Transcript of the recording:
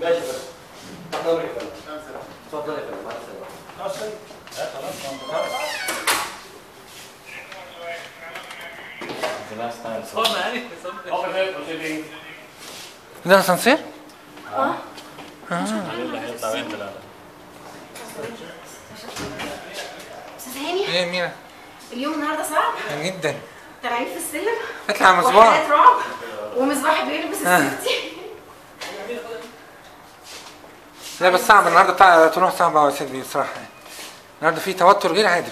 ماشي يا فندم تحت امرك يا فندم اتفضل يا فندم مع السلامه ده اسانسير؟ أستاذ هاني إيه مينا؟ اليوم النهارده صعب. جدا. طالعين في السلم. اطلع مصباح. رعب ومصباح بيلبس السيفتي لا بس صعب النهارده تروح قوي يا سيدي بصراحة النهارده في توتر غير عادي.